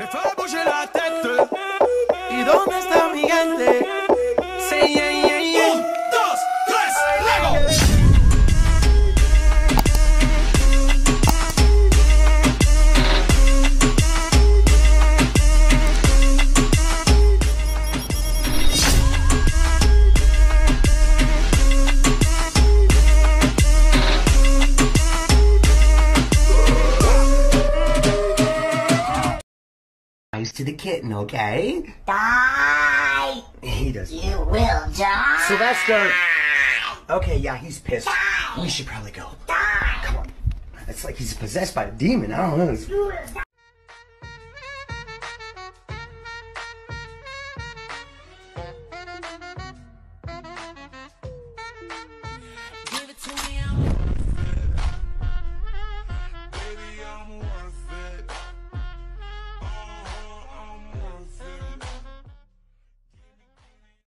Me fait bouger la tête. ¿Y dónde está mi gente? Nice to the kitten, okay? Die! He does. You will die! Sylvester! Okay, yeah, he's pissed. We should probably go. Die! Come on. It's like he's possessed by a demon. I don't know. You will die!